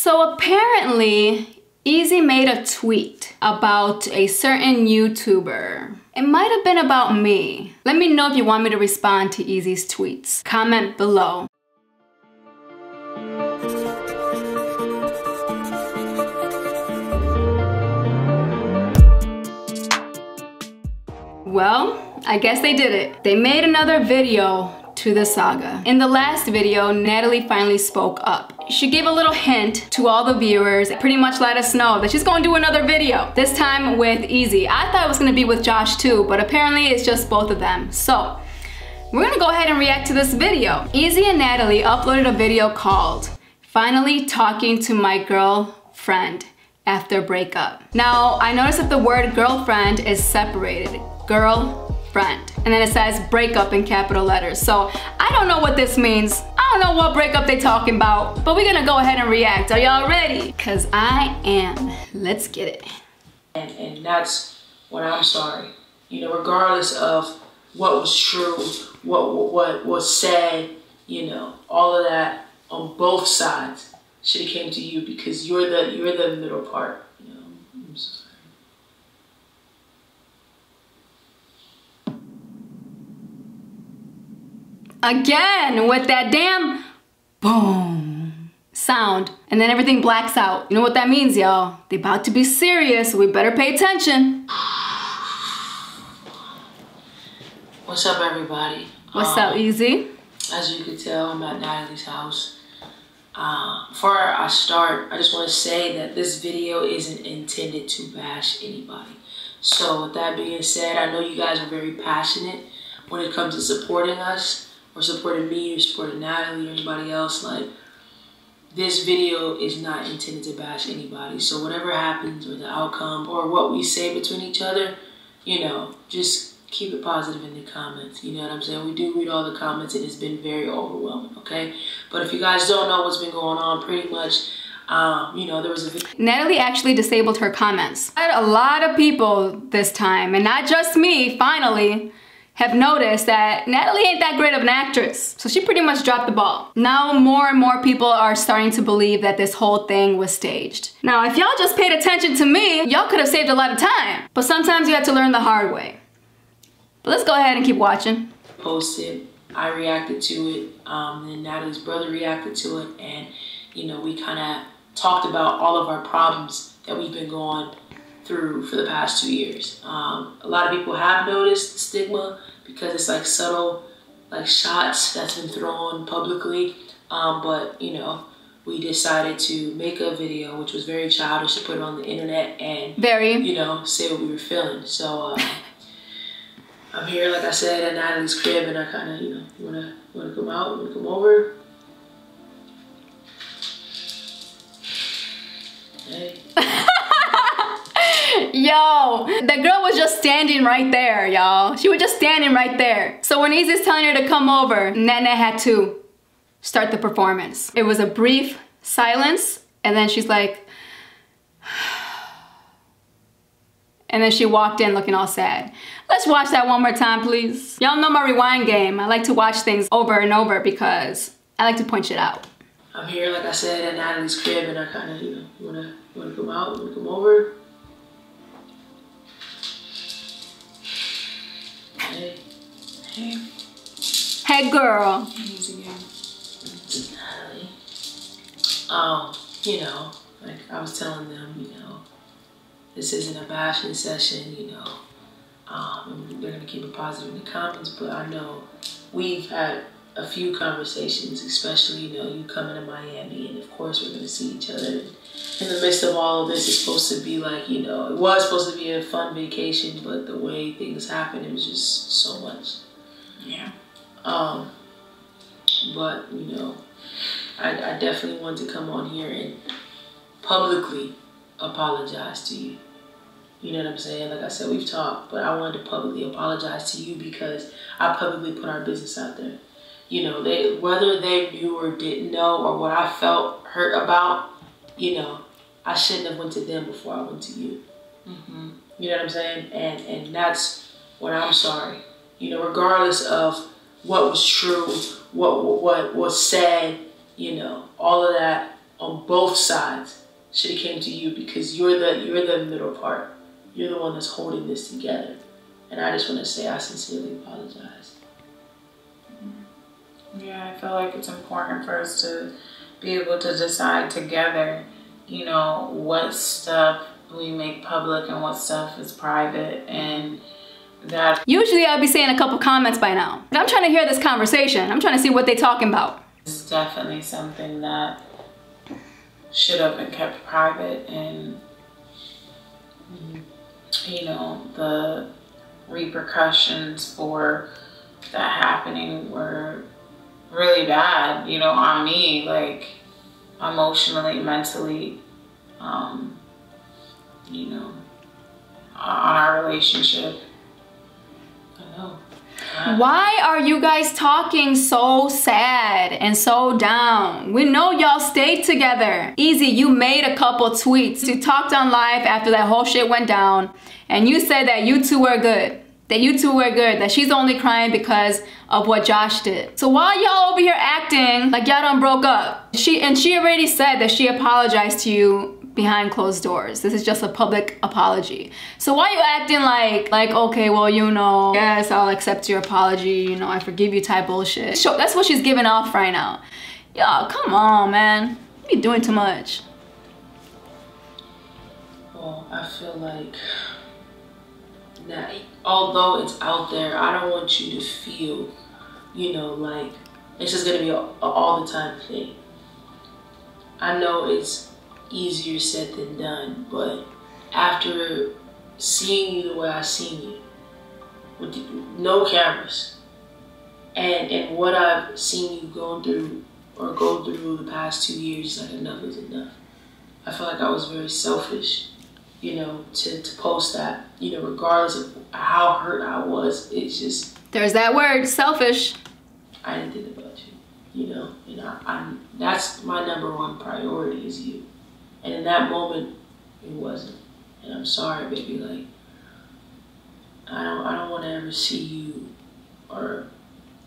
So apparently, Ezee made a tweet about a certain YouTuber. It might have been about me. Let me know if you want me to respond to Ezee's tweets. Comment below. Well, I guess they did it. They made another video to the saga. In the last video, Natalie finally spoke up. She gave a little hint to all the viewers, pretty much let us know that she's gonna do another video, this time with Ezee. I thought it was gonna be with Josh too, but apparently it's just both of them. So, we're gonna go ahead and react to this video. Ezee and Natalie uploaded a video called Finally Talking to My Girlfriend After Breakup. Now, I noticed that the word girlfriend is separated. Girl And then it says breakup in capital letters. So I don't know what this means. I don't know what breakup they talking about, but we're gonna go ahead and react. Are y'all ready? Cause I am. Let's get it. And, and that's when I'm sorry. You know, regardless of what was true, what, what, what was said, you know, all of that on both sides should have came to you because you're the you're the middle part. Again with that damn boom sound. And then everything blacks out. You know what that means, y'all? They about to be serious. We better pay attention. What's up, everybody? What's um, up, Ezee? As you can tell, I'm at Natalie's house. Uh, before I start, I just want to say that this video isn't intended to bash anybody. So with that being said, I know you guys are very passionate when it comes to supporting us or supporting me or supporting Natalie or anybody else, like this video is not intended to bash anybody. So whatever happens or the outcome or what we say between each other, you know, just keep it positive in the comments. You know what I'm saying? We do read all the comments and it's been very overwhelming, okay? But if you guys don't know what's been going on, pretty much um, you know, there was a Natalie actually disabled her comments. I had a lot of people this time, and not just me, finally, have noticed that Natalie ain't that great of an actress. So she pretty much dropped the ball. Now more and more people are starting to believe that this whole thing was staged. Now if y'all just paid attention to me, y'all could have saved a lot of time. But sometimes you have to learn the hard way. But let's go ahead and keep watching. Posted, I reacted to it, um, and Natalie's brother reacted to it, and you know, we kind of talked about all of our problems that we've been going through for the past two years. Um, a lot of people have noticed the stigma because it's like subtle, like shots that's been thrown publicly. Um, but you know, we decided to make a video, which was very childish, to put it on the internet and very, you know, say what we were feeling. So uh, I'm here, like I said, at Natalie's crib, and I kind of, you know, wanna wanna come out, wanna come over. Hey. Yo, the girl was just standing right there, y'all. She was just standing right there. So when Ezee's telling her to come over, Nene had to start the performance. It was a brief silence, and then she's like, and then she walked in looking all sad. Let's watch that one more time, please. Y'all know my rewind game. I like to watch things over and over because I like to point shit out. I'm here, like I said, at Natalie's crib, and I kind of, you know, wanna, wanna come out, wanna come over. Hey. Hey, girl. Um, you know, like I was telling them, you know, this isn't a bashing session, you know. Um, they're gonna keep it positive in the comments, but I know we've had a few conversations, especially, you know, you coming to Miami, and of course we're gonna see each other. In the midst of all of this, it's supposed to be like, you know, it was supposed to be a fun vacation, but the way things happened, it was just so much. Yeah. Um, but, you know, I, I definitely want to come on here and publicly apologize to you. You know what I'm saying? Like I said, we've talked, but I wanted to publicly apologize to you because I publicly put our business out there you know, they whether they knew or didn't know or what I felt hurt about, you know, I shouldn't have went to them before I went to you. Mm-hmm. You know what I'm saying? And and that's what I'm sorry. You know, regardless of what was true, what what was said, you know, all of that on both sides should have came to you because you're the you're the middle part. You're the one that's holding this together. And I just want to say I sincerely apologize. Yeah, I feel like it's important for us to be able to decide together, you know, what stuff we make public and what stuff is private and that Usually I'd be saying a couple comments by now. I'm trying to hear this conversation. I'm trying to see what they're talking about. is definitely something that should have been kept private and you know the repercussions for that happening were really bad you know on me like emotionally mentally um you know on our relationship Why are you guys talking so sad and so down? We know y'all stayed together. Ezee, you made a couple tweets. You talked on live after that whole shit went down, and you said that you two were good. That you two were good. That she's only crying because of what Josh did. So while y'all over here acting like y'all done broke up, she and she already said that she apologized to you behind closed doors. This is just a public apology. So why you acting like, like, okay, well, you know, yes, I'll accept your apology, you know, I forgive you type bullshit. So that's what she's giving off right now. Y'all, come on, man. You be doing too much. Well, I feel like that although it's out there, I don't want you to feel, you know, like it's just gonna be a, a all the time thing. I know it's easier said than done, but after seeing you the way I seen you, with the, no cameras, and and what I've seen you go through or go through the past two years, like enough is enough. I feel like I was very selfish, you know, to, to post that, you know, regardless of how hurt I was, it's just There's that word, selfish. I didn't think about you, you know, and I, I'm that's my number one priority is you. And in that moment, it wasn't. And I'm sorry, baby. Like, I don't, I don't want to ever see you or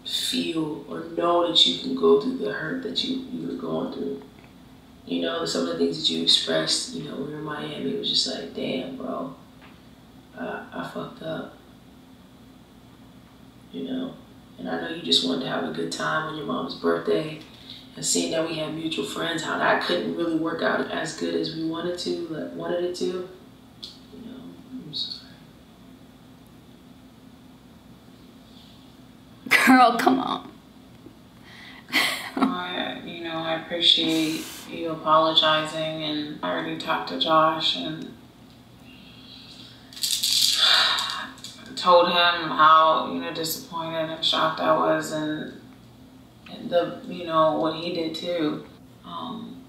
feel or know that you can go through the hurt that you, you were going through. You know, some of the things that you expressed, you know, when we were in Miami, it was just like, damn, bro, I, I fucked up. You know, and I know you just wanted to have a good time on your mom's birthday and seeing that we had mutual friends, how that couldn't really work out as good as we wanted to, like wanted it to, you know, I'm sorry. Girl, come on. I, you know, I appreciate you apologizing, and I already talked to Josh and told him how you know disappointed and shocked I was, and, and the you know what he did too. Um,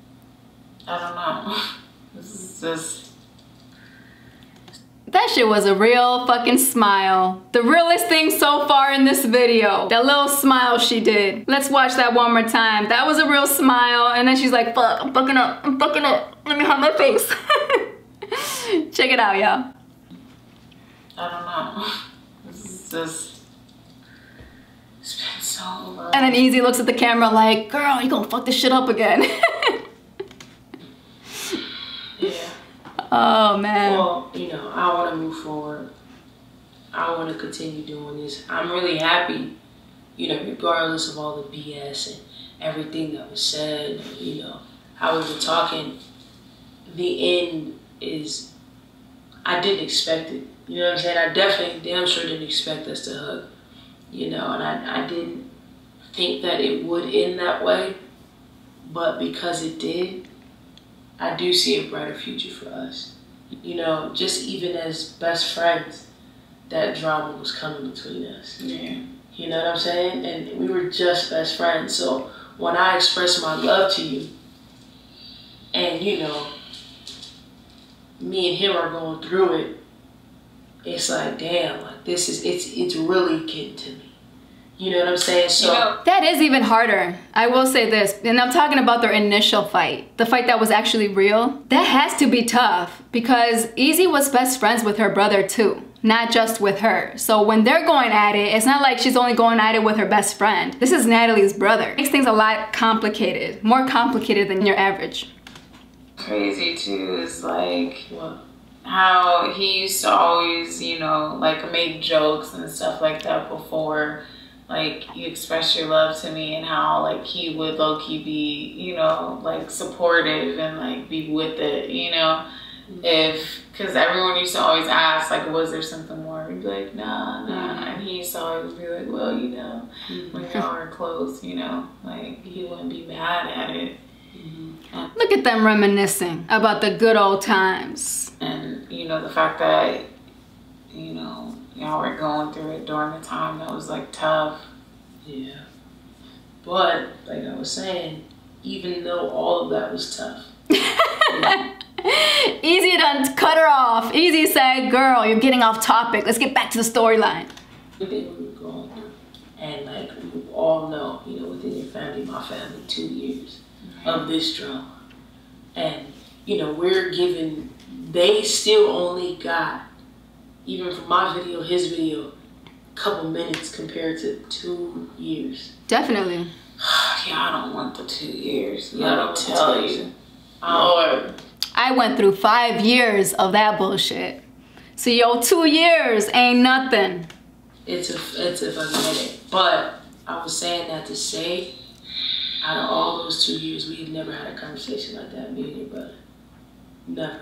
I don't know. This is just That shit was a real fucking smile. The realest thing so far in this video. That little smile she did. Let's watch that one more time. That was a real smile. And then she's like, fuck, I'm fucking up. I'm fucking up. Let me hide my face. Check it out, y'all. I don't know. This is just so long. And then Ezee looks at the camera like, girl, you gonna fuck this shit up again. Yeah. oh, man. Well, you know, I want to move forward. I want to continue doing this. I'm really happy, you know, regardless of all the BS and everything that was said, you know, how we were talking. The end is, I didn't expect it. You know what I'm saying? I definitely, damn sure didn't expect us to hug, you know, and I, I didn't think that it would end that way. But because it did, I do see a brighter future for us. You know, just even as best friends, that drama was coming between us. Yeah. You know what I'm saying? And we were just best friends. So when I express my love to you, and you know, me and him are going through it, it's like, damn, like this is it's it's really getting to me. You know what I'm saying? So You know, That is even harder. I will say this, and I'm talking about their initial fight, the fight that was actually real. That has to be tough because Ezee was best friends with her brother too. not just with her. So when they're going at it, it's not like she's only going at it with her best friend. This is Natalie's brother. It makes things a lot complicated, more complicated than your average. Crazy too is like what? how he used to always, you know, like make jokes and stuff like that before like you express your love to me and how like he would low key be, you know, like supportive and like be with it, you know. Mm-hmm. If because everyone used to always ask like, was there something more? We'd be like, nah, nah, mm-hmm. and he used to always be like, well, you know, mm-hmm. when y'all are close, you know, like he wouldn't be mad at it. Mm-hmm. Look at them reminiscing about the good old times. And you know the fact that you know y'all were going through it during the time that was like tough. Yeah. But like I was saying, even though all of that was tough. Ezee to cut her off. Ezee said, girl, you're getting off topic. Let's get back to the storyline. And like we all know, you know, within your family, my family, two years of mm-hmm. this drama. And, you know, we're given, they still only got even from my video, his video, a couple minutes compared to two years. Definitely. yeah, I don't want the two years. Yeah, I don't tell you. Lord. I went through five years of that bullshit. So yo, two years ain't nothing. It's a it's a fucking minute. But I was saying that to say, out of all those two years, we had never had a conversation like that, me and your brother. Never.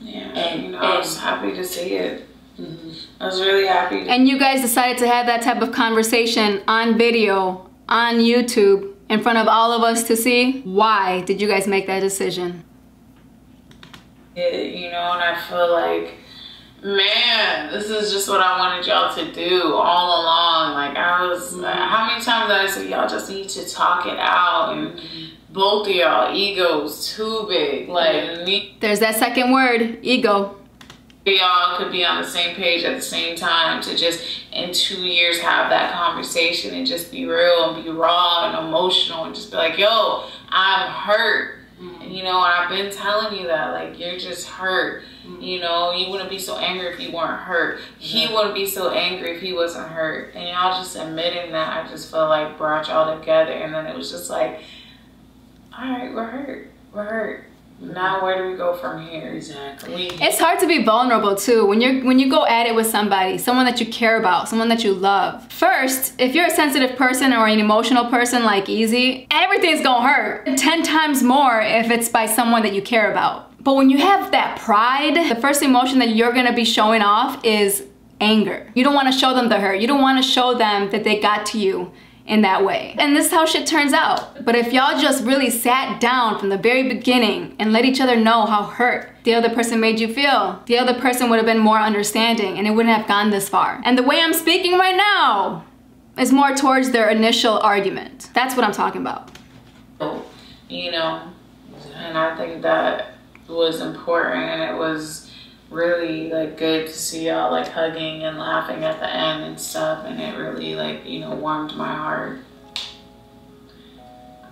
Yeah, and, you know, and, I was happy to see it. Mm-hmm. I was really happy. and you guys decided to have that type of conversation on video, on YouTube, in front of all of us to see. Why did you guys make that decision? It, you know, and I feel like, man, this is just what I wanted y'all to do all along. Like, I was, mm-hmm. how many times did I say, y'all just need to talk it out and. Mm-hmm both of y'all egos too big. Like there's that second word, ego. Y'all could be on the same page at the same time to just in two years have that conversation and just be real and be raw and emotional and just be like, yo, I'm hurt. Mm-hmm. And, you know, I've been telling you that, like, you're just hurt. Mm-hmm. You know, you wouldn't be so angry if you weren't hurt. He wouldn't be so angry if he wasn't hurt. And y'all just admitting that, I just felt like brought y'all together. And then it was just like, all right, we're hurt. We're hurt. Now where do we go from here? Exactly. It's hard to be vulnerable too when you're when you go at it with somebody, someone that you care about, someone that you love. First, if you're a sensitive person or an emotional person like Ezee, everything's gonna hurt. 10 times more if it's by someone that you care about. But when you have that pride, the first emotion that you're gonna be showing off is anger. You don't wanna show them the hurt. You don't wanna show them that they got to you in that way. And this is how shit turns out. But if y'all just really sat down from the very beginning and let each other know how hurt the other person made you feel, the other person would have been more understanding and it wouldn't have gone this far. And the way I'm speaking right now is more towards their initial argument. That's what I'm talking about. You know, and I think that was important and it was really like good to see y'all like hugging and laughing at the end and stuff and it really like you know warmed my heart.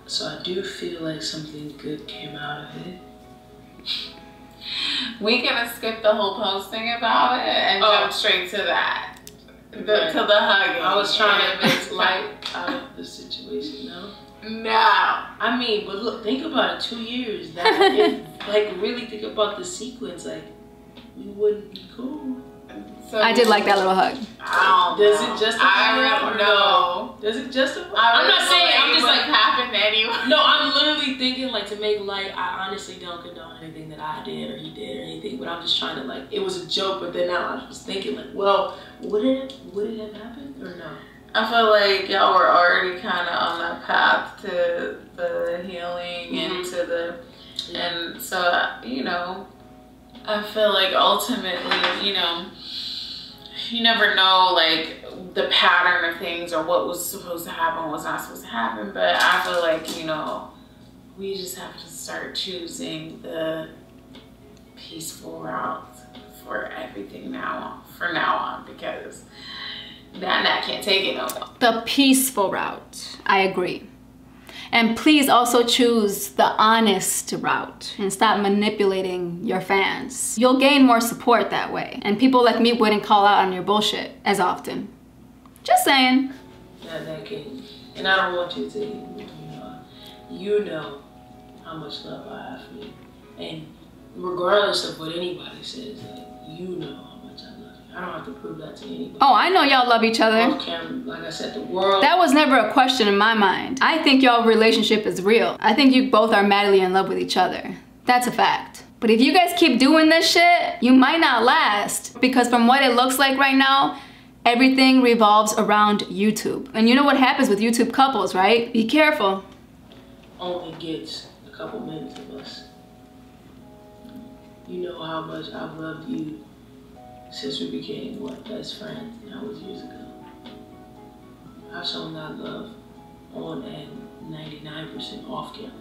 So i do feel like something good came out of it. We gonna skip the whole posting about it and oh. jump straight to that. The, to the hugging. I was trying to make light out of the situation no no. I mean but look think about it. Two years that like really think about the sequence like we wouldn't be cool. So I did like that little hug. Does it justify I don't know. Does it justify? I am not saying I'm just like happened anyway. No, I'm literally thinking like to make light. I honestly don't condone anything that I did or he did or anything, but I'm just trying to like it was a joke. But then now I was just thinking like, well, would it would it have happened or no? I feel like y'all were already kind of on that path to the healing mm-hmm. and to the, yeah. and so you know I feel like ultimately, you know, you never know like the pattern of things or what was supposed to happen, what's not supposed to happen. But I feel like, you know, we just have to start choosing the peaceful route for everything now for now on because that that can't take it no more. The peaceful route. I agree. And please also choose the honest route and stop manipulating your fans. You'll gain more support that way. And people like me wouldn't call out on your bullshit as often. Just saying. And I don't want you to, you know, how much love I have for you. And regardless of what anybody says, you know how much I love you. I don't have to prove that to anybody. Oh, I know y'all love each other. Off camera, like I said, the world. That was never a question in my mind. I think y'all relationship is real. I think you both are madly in love with each other. That's a fact. But if you guys keep doing this shit, you might not last. Because from what it looks like right now, everything revolves around YouTube. And you know what happens with YouTube couples, right? Be careful. only gets a couple minutes of us. You know how much I've loved you since we became what best friends. and That was years ago. I've shown that love on and 99% off camera.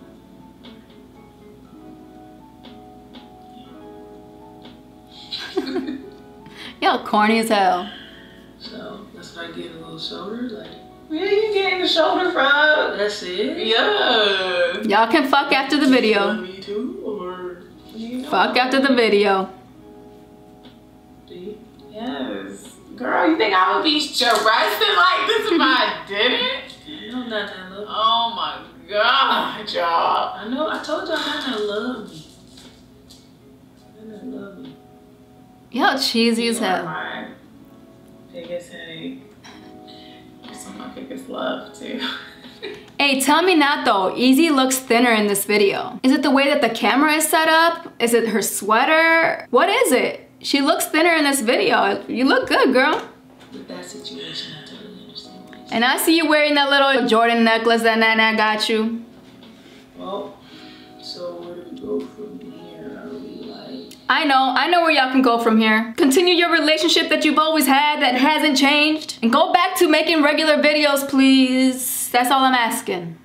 Y'all corny as hell. So that's what I get a little shoulder. Like Where you getting the shoulder from? that's it. Yeah. Y'all can fuck after the video. Me too, or You know. Fuck after the video. Girl, you think I would be stressing like this if I didn't? No, not that love. Oh my god, y'all. I know. I told y'all not that love me. Not that love me. Y'all cheesy as You are hell. my biggest headache. Also my biggest love too. Hey, tell me not though. Ezee looks thinner in this video. Is it the way that the camera is set up? Is it her sweater? What is it? She looks thinner in this video. You look good, girl. With that situation, I totally understand And I see you wearing that little Jordan necklace that Nana got you. Well, so where do we go from here? Are we like? I know, I know where y'all can go from here. Continue your relationship that you've always had that hasn't changed. And go back to making regular videos, please. That's all I'm asking.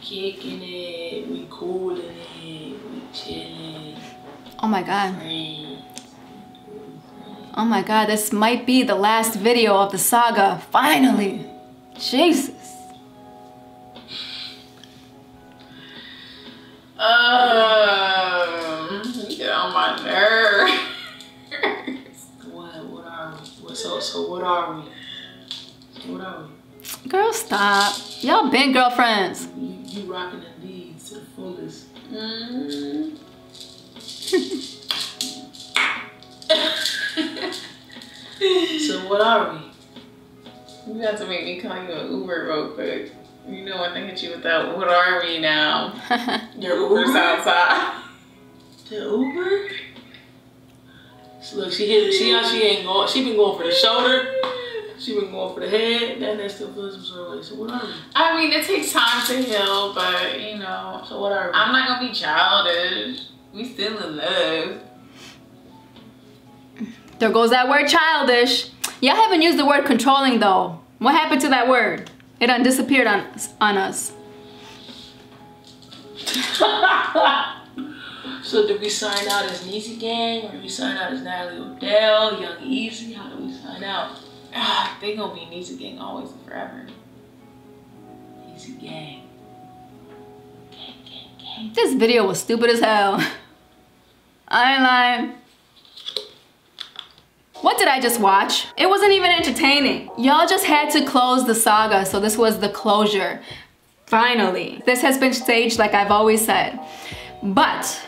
Kicking it, we cooling it, we chilling, Oh my God. friends. Oh my God, this might be the last video of the saga. Finally. Jesus. Um, you get on my nerves. What? What are we? What, so, so what are we? What are we? Girl, stop. Y'all been girlfriends. You, you rocking the leads to the fullest. Mm. So what are we? You have to make me call you an Uber real quick. You know when they hit you with that, what are we now? Your Uber's Uber? outside. The Uber? So look, she hit. See how she ain't going. She been going for the shoulder. She been going for the head. Then that still feels some sort of way. So what are we? I mean, it takes time to heal, but you know, So what are we? I'm not gonna be childish. We still in love. There goes that word childish. Y'all haven't used the word controlling though. What happened to that word? It done disappeared on, on us. So did we sign out as Neezy Gang, or did we sign out as Natalie Odell, Young Ezee? How do we sign out? Ah, they gonna be Nisa Gang always and forever. Ezee Gang. Gang, gang, gang. This video was stupid as hell. I ain't lying. What did I just watch? It wasn't even entertaining. Y'all just had to close the saga, so this was the closure. Finally. This has been staged like I've always said. But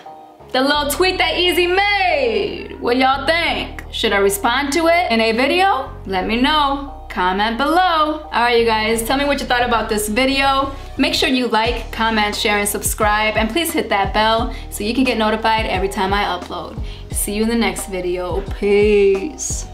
the little tweet that Ezee made, what y'all think? Should I respond to it in a video? Let me know. Comment below. All right, you guys, tell me what you thought about this video. Make sure you like, comment, share, and subscribe, and please hit that bell so you can get notified every time I upload. See you in the next video. Peace.